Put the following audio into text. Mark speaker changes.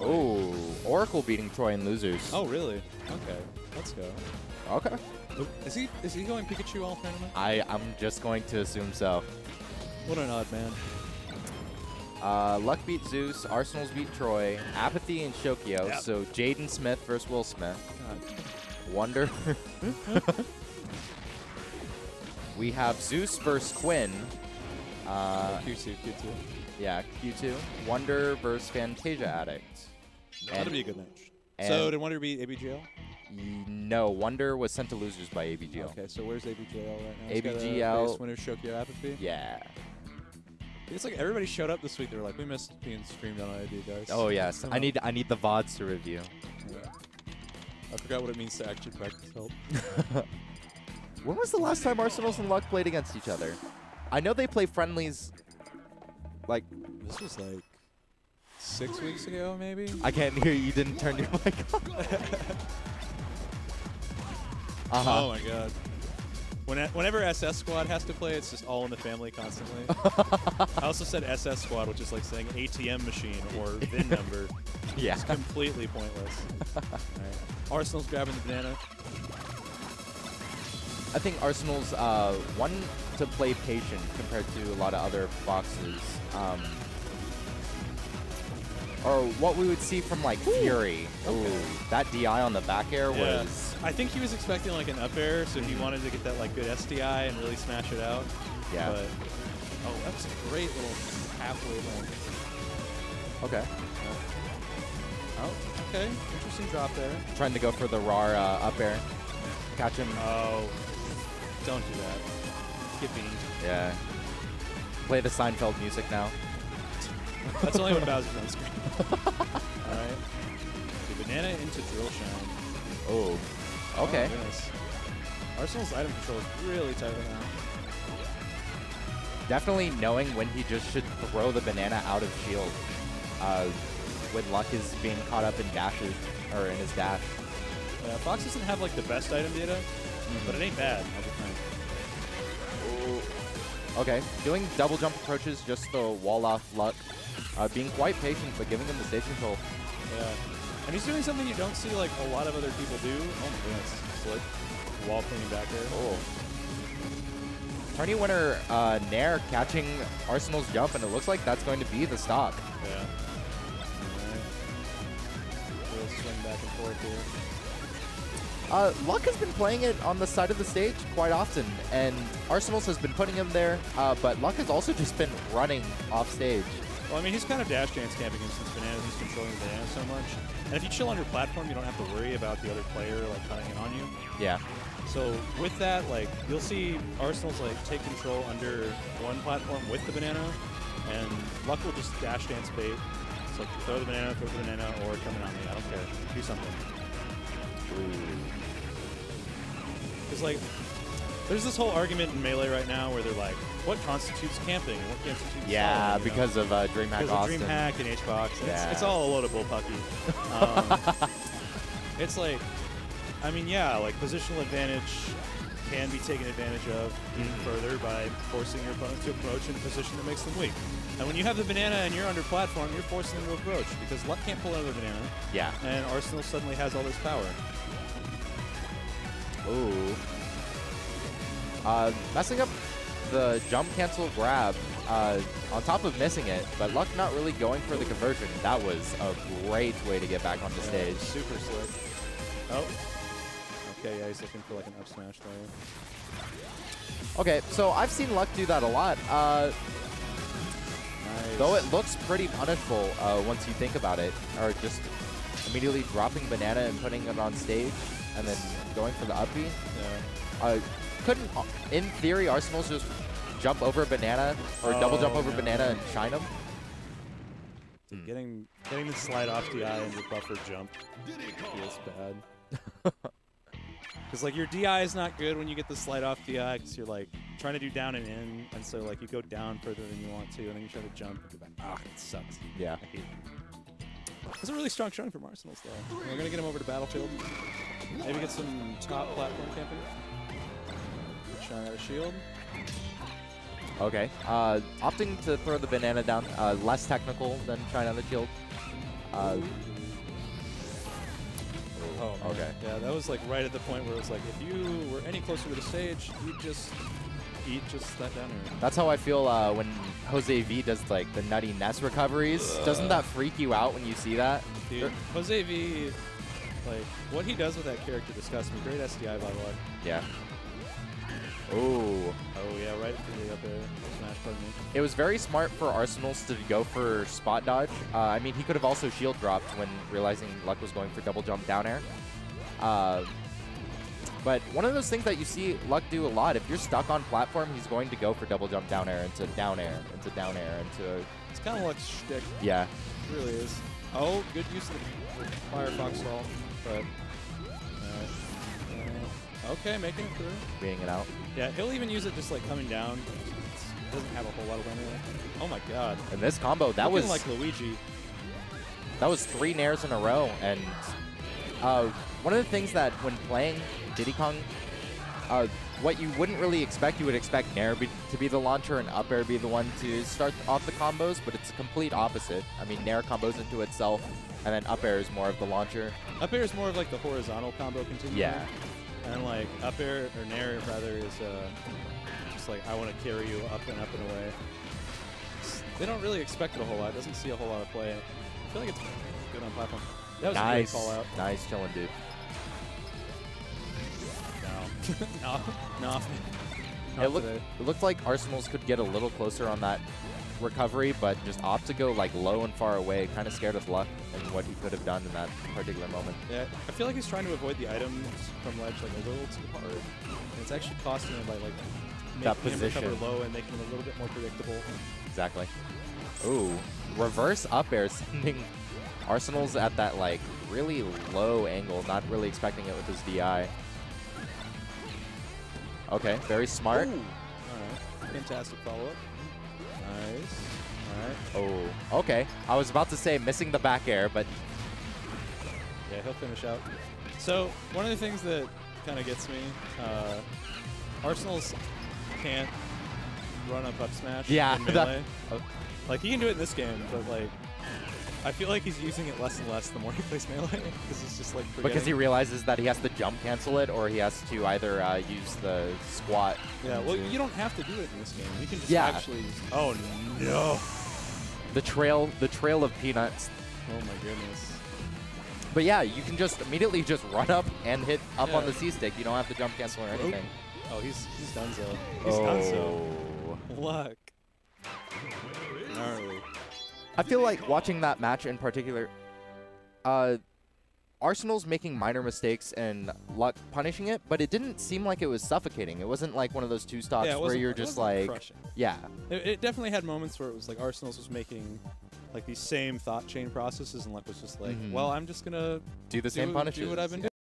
Speaker 1: Oh, Oracle beating Troy in losers.
Speaker 2: Oh, really? Okay, let's go.
Speaker 1: okay.
Speaker 2: Is he is he going Pikachu all tournament?
Speaker 1: I I'm just going to assume so.
Speaker 2: What an odd man.
Speaker 1: Uh, Luck beat Zeus, Arsenal's beat Troy, Apathy and Shokyo.
Speaker 2: Yep.
Speaker 1: So Jaden Smith versus Will Smith.
Speaker 2: God.
Speaker 1: Wonder. we have Zeus versus Quinn. Uh,
Speaker 2: Q2, Q2.
Speaker 1: Yeah, Q2. Wonder versus Fantasia Addict.
Speaker 2: That'd be a good match. So did Wonder beat ABGL?
Speaker 1: No, Wonder was sent to losers by ABGL.
Speaker 2: Okay, so where's ABGL right now?
Speaker 1: ABGL
Speaker 2: base winner Shokyo Apathy.
Speaker 1: Yeah.
Speaker 2: It's like everybody showed up this week. They were like, we missed being streamed on ID, guys.
Speaker 1: Oh yes, I need I need the vods to review.
Speaker 2: Yeah. I forgot what it means to actually practice help.
Speaker 1: When was the last time Arsenals and Luck played against each other? I know they play friendlies. Like
Speaker 2: This was like six weeks ago, maybe.
Speaker 1: I can't hear you. You didn't turn your mic on. uh huh.
Speaker 2: Oh my god. When, whenever SS Squad has to play, it's just all in the family constantly. I also said SS Squad, which is like saying ATM machine or VIN number.
Speaker 1: yeah.
Speaker 2: It's completely pointless. Alright. Arsenal's grabbing the banana.
Speaker 1: I think Arsenal's uh, one to play patient compared to a lot of other boxes. Um, or what we would see from like Fury. Ooh, that DI on the back air
Speaker 2: Yeah.
Speaker 1: was
Speaker 2: I think he was expecting like an up air, so he wanted to get that like good SDI and really smash it out.
Speaker 1: yeah.
Speaker 2: But oh, that's a great little halfway link.
Speaker 1: okay.
Speaker 2: Oh, okay, interesting drop there.
Speaker 1: Trying to go for the raw uh, up air. Catch him.
Speaker 2: Oh, don't do that. Get beamed.
Speaker 1: Yeah. Play the Seinfeld music now.
Speaker 2: That's only when Bowser's on screen. All right. The banana into drill shine.
Speaker 1: Oh. Okay.
Speaker 2: Oh. Arsenal's item control is really tight right now.
Speaker 1: Definitely knowing when he just should throw the banana out of shield. Uh, when Luck is being caught up in dashes, or in his dash.
Speaker 2: Yeah, Fox doesn't have like the best item data, but it ain't bad. I would think.
Speaker 1: Okay, doing double jump approaches, just to wall off Luck. Uh, being quite patient, but giving him the stage control.
Speaker 2: Yeah. And he's doing something you don't see like a lot of other people do. Oh my goodness. Slick. Wall cleaning back there.
Speaker 1: Oh. Tourney winner uh, Nair catching Arsenal's jump, and it looks like that's going to be the stock.
Speaker 2: Yeah. Little swing back and forth here.
Speaker 1: Uh, Luck has been playing it on the side of the stage quite often, and Arsenals has been putting him there, uh, but Luck has also just been running off stage.
Speaker 2: Well, I mean, he's kind of dash dance camping him since Bananas. He's controlling the Banana so much. And if you chill on your platform, you don't have to worry about the other player like cutting in on you.
Speaker 1: Yeah.
Speaker 2: So with that, like you'll see Arsenal's like take control under one platform with the banana, and Luck will just dash dance bait. So like, throw the banana, throw the banana, or come in on me. I don't care. Do something. Because like, there's this whole argument in melee right now where they're like, what constitutes camping and what constitutes
Speaker 1: Yeah,
Speaker 2: soloing, you know?
Speaker 1: because of uh, DreamHack
Speaker 2: because of
Speaker 1: Austin.
Speaker 2: DreamHack and HBox. It's,
Speaker 1: Yeah.
Speaker 2: it's all a load of bullpucky. Um, it's like, I mean, yeah, like positional advantage can be taken advantage of even
Speaker 1: Mm-hmm.
Speaker 2: further by forcing your opponent to approach in a position that makes them weak. And when you have the banana and you're under platform, you're forcing them to approach because Luck can't pull another banana,
Speaker 1: Yeah.
Speaker 2: and Arsenal suddenly has all this power.
Speaker 1: Ooh. Uh, messing up the jump cancel grab uh, on top of missing it, but Luck not really going for the conversion. That was a great way to get back on the
Speaker 2: Yeah,
Speaker 1: stage.
Speaker 2: Super slick. Oh. Okay, yeah, he's looking for like an up smash there.
Speaker 1: Okay, so I've seen Luck do that a lot. Uh,
Speaker 2: Nice.
Speaker 1: Though it looks pretty punishable uh, once you think about it, or just immediately dropping banana and putting it on stage, and then going for the uppy.
Speaker 2: Yeah.
Speaker 1: Couldn't, in theory, Arsenal's just jump over a banana or double jump
Speaker 2: Oh,
Speaker 1: over
Speaker 2: no.
Speaker 1: banana and shine them?
Speaker 2: Dude, getting getting the slide off DI and your buffer jump feels bad. Because like your DI is not good when you get the slide off DI because you're like trying to do down and in, and so like you go down further than you want to, and then you try to jump and go back. Ah, it sucks.
Speaker 1: Yeah.
Speaker 2: I hate it. It's a really strong showing from Arsenal's though. We're gonna get him over to Battlefield. Maybe get some top platform camping. Shine out a shield.
Speaker 1: Okay. Uh, opting to throw the banana down, uh, less technical than trying out the shield. Uh,
Speaker 2: Oh, man.
Speaker 1: okay.
Speaker 2: Yeah, that was like right at the point where it was like, if you were any closer to the stage, you'd just eat just that down air.
Speaker 1: That's how I feel uh, when Jose V does like the nutty nest recoveries. Doesn't that freak you out when you see that?
Speaker 2: Dude, Jose V, like, what he does with that character disgusts me. Great SDI by luck.
Speaker 1: Yeah. Ooh.
Speaker 2: Oh, yeah, right through the up air. Smash, pardon me.
Speaker 1: It was very smart for Arsenals to go for spot dodge. Uh, I mean, he could have also shield dropped when realizing Luck was going for double jump down air. Uh, but one of those things that you see Luck do a lot, if you're stuck on platform, he's going to go for double jump down air into down air, into down air, into...
Speaker 2: It's kind of Luck's shtick.
Speaker 1: Yeah.
Speaker 2: It really is. Oh, good use of the Firefox stall, but... Okay, making it through.
Speaker 1: Being it out.
Speaker 2: Yeah, he'll even use it just like coming down. It's, doesn't have a whole lot of linear. Oh my god.
Speaker 1: And this combo, that
Speaker 2: Looking
Speaker 1: was
Speaker 2: like Luigi.
Speaker 1: that was three nairs in a row. And uh, one of the things that when playing Diddy Kong, uh, what you wouldn't really expect, you would expect Nair be, to be the launcher and up air be the one to start off the combos, but it's a complete opposite. I mean, Nair combos into itself, and then up air is more of the launcher.
Speaker 2: Up air is more of like the horizontal combo continuum.
Speaker 1: Yeah.
Speaker 2: And like up air, or nair rather, is uh, just like I want to carry you up and up and away. They don't really expect it a whole lot. Doesn't see a whole lot of play. I feel like it's good on platform. That was
Speaker 1: nice,
Speaker 2: a great call out.
Speaker 1: nice chilling, dude.
Speaker 2: No. no. No.
Speaker 1: It,
Speaker 2: Not
Speaker 1: look,
Speaker 2: today.
Speaker 1: it looked like Arsenals could get a little closer on that recovery, but just opt to go like low and far away. Kind of scared of luck and what he could have done in that particular moment.
Speaker 2: Yeah, I feel like he's trying to avoid the items from ledge like a little too hard. And it's actually costing him by like
Speaker 1: That
Speaker 2: making him recover low and making him a little bit more predictable.
Speaker 1: Exactly. Ooh, reverse up air sending Arsenals at that like really low angle, not really expecting it with his DI. Okay, very smart.
Speaker 2: All right. Fantastic follow-up. Nice. All right.
Speaker 1: Oh, okay. I was about to say missing the back air, but
Speaker 2: Yeah, he'll finish out. So one of the things that kind of gets me, uh, Arsenal's can't run up up smash
Speaker 1: Yeah,
Speaker 2: in
Speaker 1: that-
Speaker 2: melee. like he can do it in this game, but like I feel like he's using it less and less the more he plays melee because he's just like
Speaker 1: because he realizes that he has to jump cancel it or he has to either uh, use the squat.
Speaker 2: Yeah, well, you don't have to do it in this game. You can just
Speaker 1: Yeah.
Speaker 2: actually. Oh no!
Speaker 1: the trail, the trail of peanuts.
Speaker 2: Oh my goodness.
Speaker 1: But yeah, you can just immediately just run up and hit up on the C stick. You don't have to jump cancel or anything.
Speaker 2: Oh, he's he's done so. He's done so.
Speaker 1: Oh.
Speaker 2: Luck.
Speaker 1: I feel like watching that match in particular, uh, Arsenal's making minor mistakes and Luck punishing it, but it didn't seem like it was suffocating. It wasn't like one of those two stocks
Speaker 2: yeah,
Speaker 1: where you're just like,
Speaker 2: crushing.
Speaker 1: yeah,
Speaker 2: It, it definitely had moments where it was like Arsenal's was making like these same thought chain processes, and Luck was just like,
Speaker 1: Mhm.
Speaker 2: "Well, I'm just gonna
Speaker 1: do the same
Speaker 2: do,
Speaker 1: punishes.
Speaker 2: do what I've been